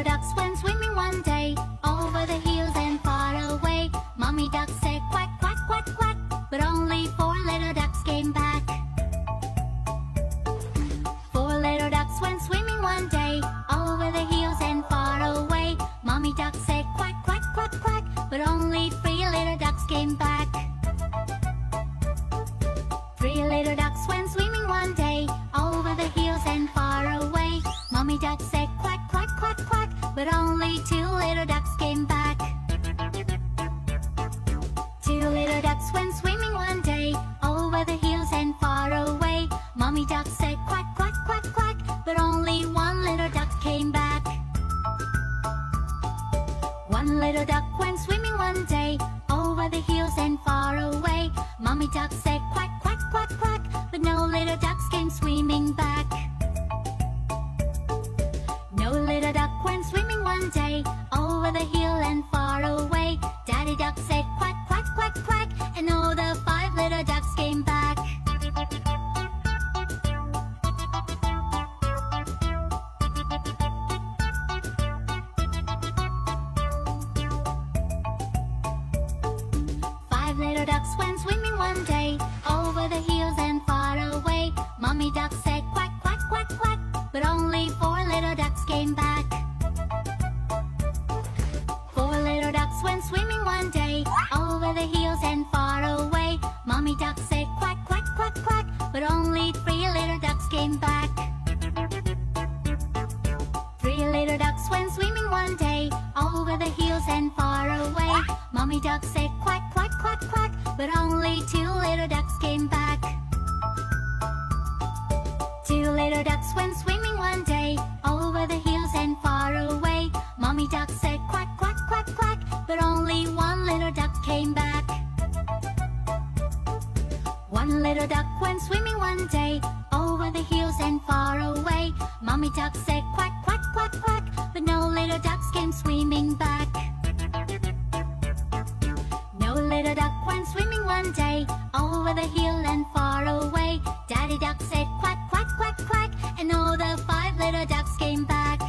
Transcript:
Mr. Duck went swimming one day Over the hills and far away Mommy Duck said quack, quack, quack, quack But only four little ducks but only two little ducks came back. Two little ducks went swimming one day, over the hills and far away. Mommy duck said quack, quack, quack, quack, but only one little duck came back. One little duck went swimming one day, over the hills and far away. Mommy duck said quack, quack, quack, quack, but no little ducks came swimming back. Over the hill and far away. Daddy duck said quack, quack, quack, quack, and all the five little ducks came back. Five little ducks went swimming one day over the hills and far away. Mommy duck said quack, quack, quack, quack, but only four little ducks came back. Ducks went swimming one day over the hills and far away. Mommy duck said quack, quack, quack, quack, but only three little ducks came back. Three little ducks went swimming one day over the hills and far away. Mommy duck said quack, quack, quack, quack, but only two little ducks came back. Two little ducks went swimming one day over the hills and far away. Mommy duck said quack, One little duck went swimming one day Over the hills and far away. Mommy duck said quack, quack, quack, quack But no little ducks came swimming back. No little duck went swimming one day Over the hill and far away. Daddy duck said quack, quack, quack, quack And all the five little ducks came back.